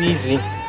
Easy.